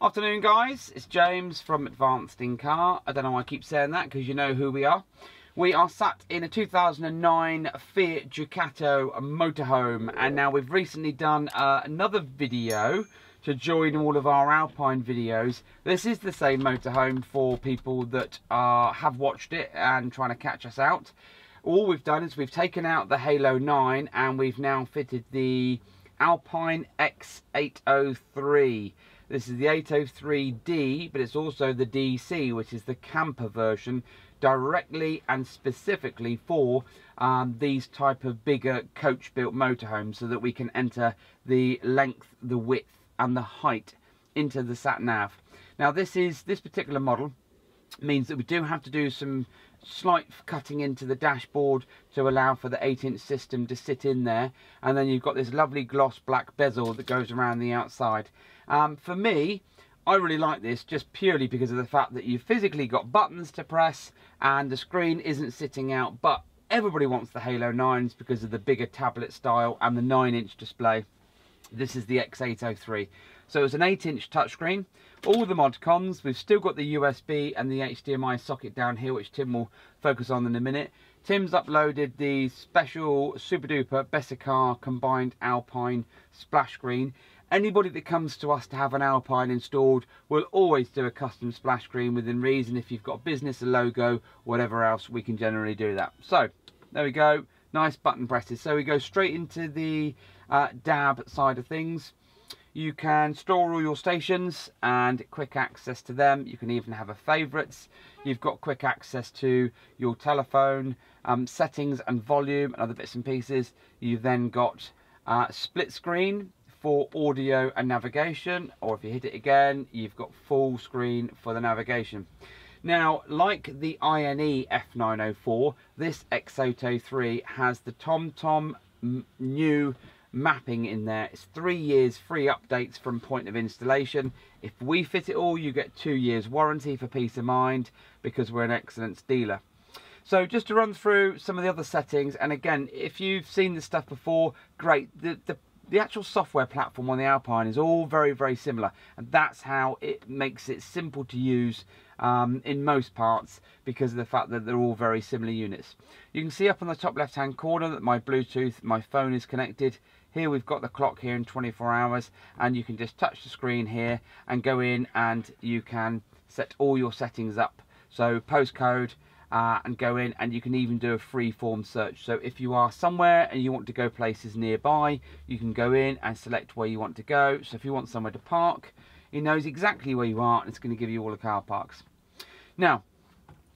Afternoon guys, it's James from Advanced in Car. I don't know why I keep saying that because you know who we are. We are sat in a 2009 Fiat Ducato motorhome and now we've recently done uh, another video to join all of our Alpine videos. This is the same motorhome for people that uh, have watched it and trying to catch us out. All we've done is we've taken out the Halo 9 and we've now fitted the Alpine X803. This is the 803D, but it's also the DC, which is the camper version, directly and specifically for um, these type of bigger coach-built motorhomes so that we can enter the length, the width and the height into the sat-nav. Now this is this particular model means that we do have to do some slight cutting into the dashboard to allow for the 8 inch system to sit in there. And then you've got this lovely gloss black bezel that goes around the outside. Um, for me I really like this just purely because of the fact that you've physically got buttons to press and the screen isn't sitting out but everybody wants the Halo 9s because of the bigger tablet style and the 9 inch display. This is the X803 so it's an 8 inch touchscreen all the mod cons we've still got the USB and the HDMI socket down here which Tim will focus on in a minute Tim's uploaded the special super duper Bessacarr combined Alpine splash screen Anybody that comes to us to have an Alpine installed will always do a custom splash screen within reason. If you've got a business, a logo, whatever else, we can generally do that. So, there we go. Nice button presses. So we go straight into the uh, DAB side of things. You can store all your stations and quick access to them. You can even have a favourites. You've got quick access to your telephone, um, settings and volume and other bits and pieces. You've then got uh, split screen for audio and navigation or if you hit it again you've got full screen for the navigation now like the INE F904 this X803 has the TomTom new mapping in there it's three years free updates from point of installation if we fit it all you get two years warranty for peace of mind because we're an excellence dealer so just to run through some of the other settings, and again, if you've seen this stuff before, great. The, the the actual software platform on the Alpine is all very, very similar. And that's how it makes it simple to use um, in most parts because of the fact that they're all very similar units. You can see up on the top left hand corner that my Bluetooth, my phone is connected. Here we've got the clock here in 24 hours and you can just touch the screen here and go in and you can set all your settings up. So postcode, uh, and go in and you can even do a free form search so if you are somewhere and you want to go places nearby you can go in and select where you want to go so if you want somewhere to park it knows exactly where you are and it's going to give you all the car parks now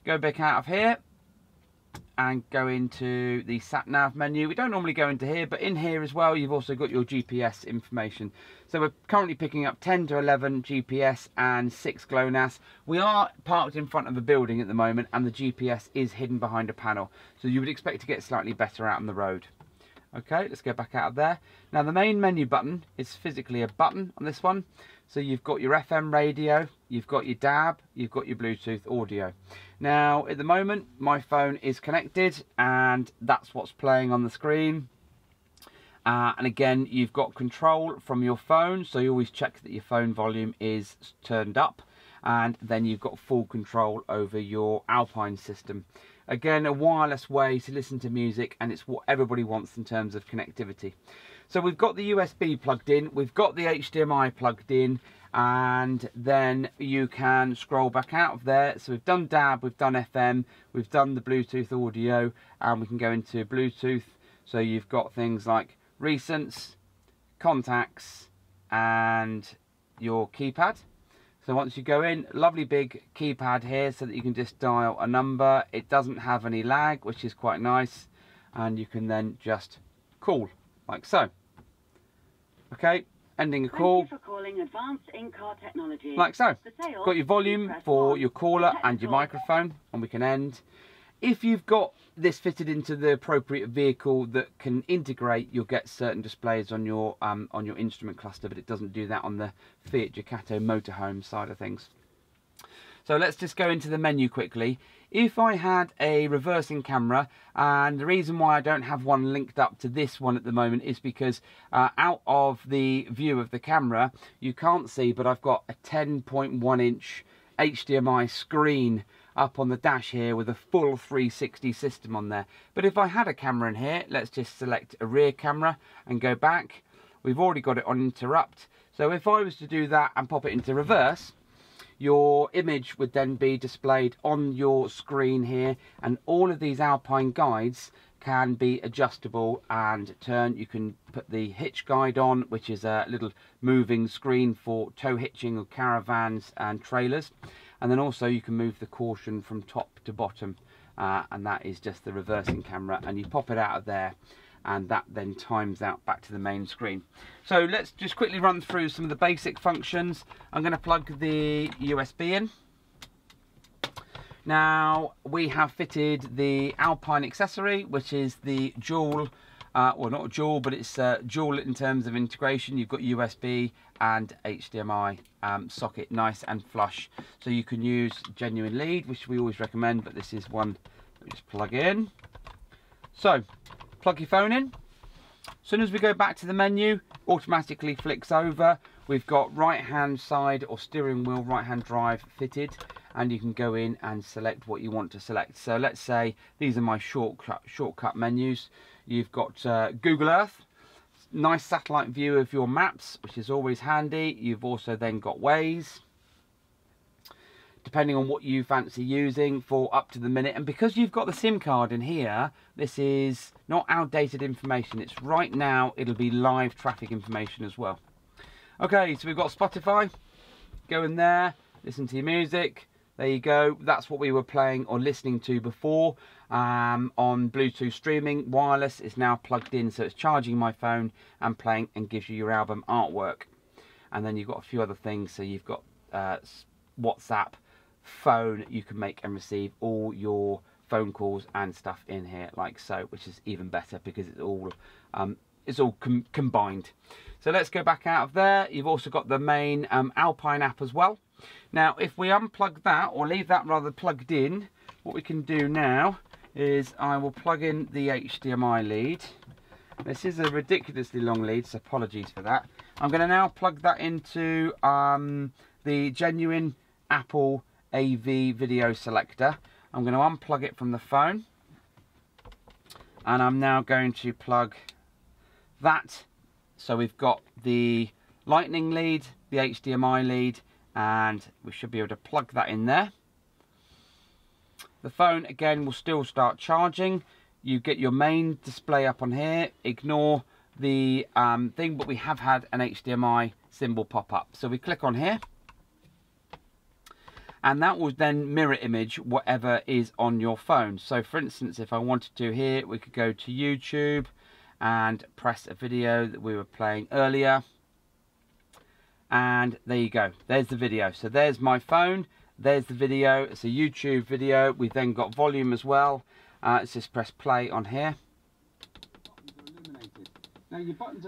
go back out of here and go into the sat nav menu. We don't normally go into here, but in here as well, you've also got your GPS information. So we're currently picking up 10 to 11 GPS and 6 GLONASS. We are parked in front of a building at the moment and the GPS is hidden behind a panel. So you would expect to get slightly better out on the road. Okay, let's go back out of there. Now the main menu button is physically a button on this one. So you've got your FM radio, you've got your DAB, you've got your Bluetooth audio. Now at the moment my phone is connected and that's what's playing on the screen. Uh, and again you've got control from your phone so you always check that your phone volume is turned up and then you've got full control over your Alpine system. Again, a wireless way to listen to music and it's what everybody wants in terms of connectivity. So we've got the USB plugged in, we've got the HDMI plugged in, and then you can scroll back out of there. So we've done DAB, we've done FM, we've done the Bluetooth audio, and we can go into Bluetooth. So you've got things like recents, contacts, and your keypad. So once you go in, lovely big keypad here so that you can just dial a number. It doesn't have any lag, which is quite nice. And you can then just call, like so. Okay, ending a call. Like so. Got your volume for your caller and your microphone, and we can end. If you've got this fitted into the appropriate vehicle that can integrate, you'll get certain displays on your um, on your instrument cluster, but it doesn't do that on the Fiat Ducato motorhome side of things. So let's just go into the menu quickly. If I had a reversing camera, and the reason why I don't have one linked up to this one at the moment is because uh, out of the view of the camera, you can't see, but I've got a 10.1 inch HDMI screen up on the dash here with a full 360 system on there. But if I had a camera in here, let's just select a rear camera and go back. We've already got it on interrupt. So if I was to do that and pop it into reverse, your image would then be displayed on your screen here and all of these alpine guides can be adjustable and turn you can put the hitch guide on which is a little moving screen for tow hitching of caravans and trailers and then also you can move the caution from top to bottom uh, and that is just the reversing camera and you pop it out of there and that then times out back to the main screen. So let's just quickly run through some of the basic functions. I'm going to plug the USB in. Now we have fitted the Alpine accessory which is the dual, uh, well not dual but it's uh, dual in terms of integration. You've got USB and HDMI um, socket nice and flush so you can use genuine lead which we always recommend but this is one just plug in. So plug your phone in. As soon as we go back to the menu, automatically flicks over. We've got right hand side or steering wheel right hand drive fitted and you can go in and select what you want to select. So let's say these are my shortcut, shortcut menus. You've got uh, Google Earth, nice satellite view of your maps, which is always handy. You've also then got Waze, depending on what you fancy using for up to the minute. And because you've got the SIM card in here, this is not outdated information. It's right now, it'll be live traffic information as well. Okay, so we've got Spotify. Go in there, listen to your music. There you go. That's what we were playing or listening to before um, on Bluetooth streaming. Wireless is now plugged in, so it's charging my phone and playing and gives you your album artwork. And then you've got a few other things. So you've got uh, WhatsApp, phone you can make and receive all your phone calls and stuff in here like so which is even better because it's all um, it's all com combined so let's go back out of there you've also got the main um, Alpine app as well now if we unplug that or leave that rather plugged in what we can do now is I will plug in the HDMI lead this is a ridiculously long lead so apologies for that I'm going to now plug that into um, the genuine Apple AV video selector. I'm going to unplug it from the phone. And I'm now going to plug that. So we've got the lightning lead, the HDMI lead, and we should be able to plug that in there. The phone again will still start charging. You get your main display up on here. Ignore the um, thing, but we have had an HDMI symbol pop up. So we click on here and that will then mirror image whatever is on your phone. So for instance, if I wanted to here, we could go to YouTube and press a video that we were playing earlier. And there you go, there's the video. So there's my phone, there's the video, it's a YouTube video. We've then got volume as well. Uh, let's just press play on here.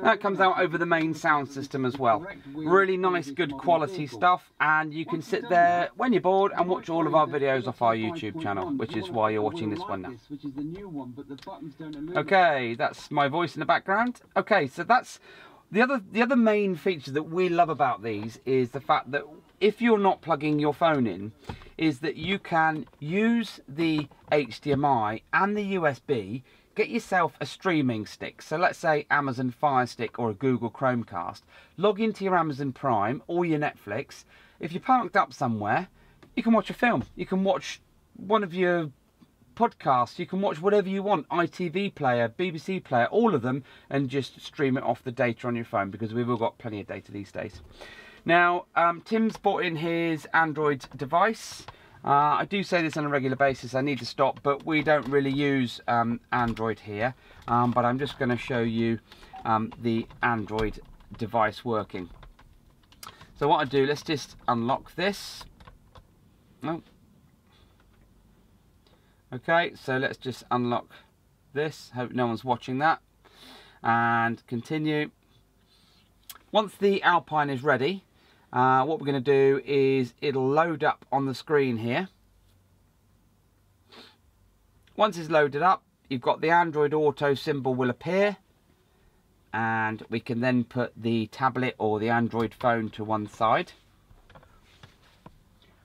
That comes out over the main sound system as well. Really nice, good quality stuff, and you can sit there when you're bored and watch all of our videos off our YouTube channel, which is why you're watching this one now. Okay, that's my voice in the background. Okay, so that's the other the other main feature that we love about these is the fact that if you're not plugging your phone in, is that you can use the HDMI and the USB get yourself a streaming stick. So let's say Amazon Fire Stick or a Google Chromecast. Log into your Amazon Prime or your Netflix. If you're parked up somewhere, you can watch a film. You can watch one of your podcasts. You can watch whatever you want. ITV player, BBC player, all of them, and just stream it off the data on your phone because we've all got plenty of data these days. Now, um, Tim's bought in his Android device. Uh, I do say this on a regular basis, I need to stop, but we don't really use um, Android here. Um, but I'm just going to show you um, the Android device working. So what I do, let's just unlock this. Oh. Okay, so let's just unlock this. Hope no one's watching that. And continue. Once the Alpine is ready, Uh, what we're going to do is it'll load up on the screen here. Once it's loaded up, you've got the Android Auto symbol will appear and we can then put the tablet or the Android phone to one side.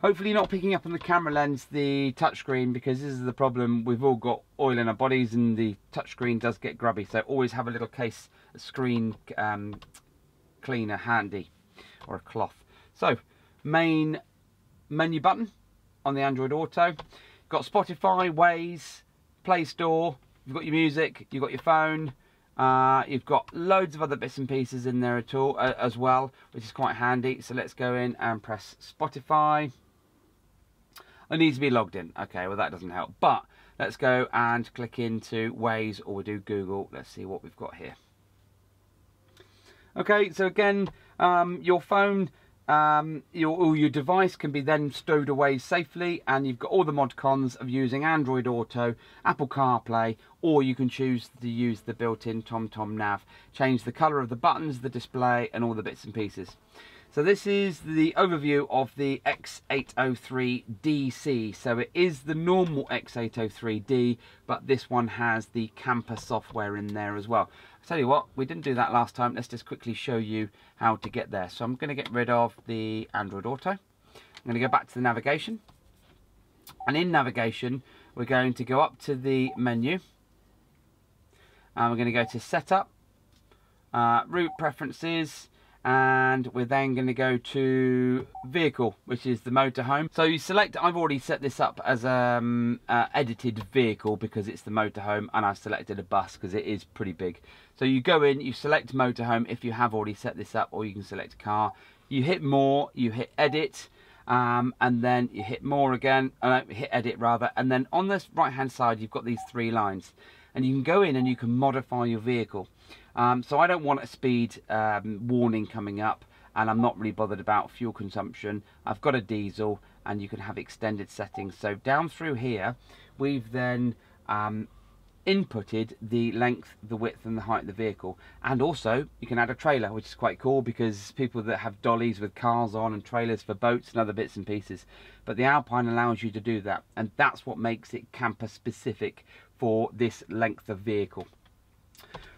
Hopefully not picking up on the camera lens the touchscreen because this is the problem. We've all got oil in our bodies and the touchscreen does get grubby. So always have a little case screen um, cleaner handy or a cloth. So main menu button on the Android Auto. Got Spotify, Waze, Play Store. You've got your music, you've got your phone, uh, you've got loads of other bits and pieces in there at all uh, as well, which is quite handy. So let's go in and press Spotify. I need to be logged in. Okay, well that doesn't help. But let's go and click into Waze or we do Google. Let's see what we've got here. Okay, so again, um, your phone, um, your, your device can be then stowed away safely and you've got all the mod cons of using Android Auto, Apple CarPlay, or you can choose to use the built-in TomTom nav. Change the colour of the buttons, the display, and all the bits and pieces. So this is the overview of the X803DC. So it is the normal X803D, but this one has the Camper software in there as well. I tell you what, we didn't do that last time. Let's just quickly show you how to get there. So I'm going to get rid of the Android Auto. I'm going to go back to the navigation. And in navigation, we're going to go up to the menu. And we're going to go to Setup, uh, Route Preferences, and we're then going to go to vehicle which is the motorhome. So you select I've already set this up as um uh, edited vehicle because it's the motorhome and I've selected a bus because it is pretty big. So you go in you select motorhome if you have already set this up or you can select car. You hit more you hit edit um, and then you hit more again uh, hit edit rather and then on this right hand side you've got these three lines and you can go in and you can modify your vehicle um, so I don't want a speed um, warning coming up and I'm not really bothered about fuel consumption. I've got a diesel and you can have extended settings. So down through here, we've then um, inputted the length, the width and the height of the vehicle. And also you can add a trailer, which is quite cool because people that have dollies with cars on and trailers for boats and other bits and pieces. But the Alpine allows you to do that. And that's what makes it camper specific for this length of vehicle.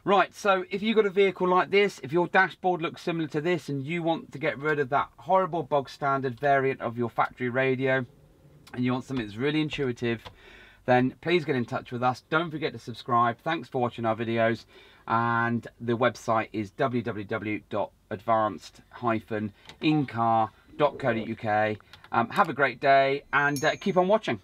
Right, so if you've got a vehicle like this, if your dashboard looks similar to this and you want to get rid of that horrible bog standard variant of your factory radio and you want something that's really intuitive, then please get in touch with us. Don't forget to subscribe. Thanks for watching our videos. And the website is www.advanced-incar.co.uk. Um, have a great day and uh, keep on watching.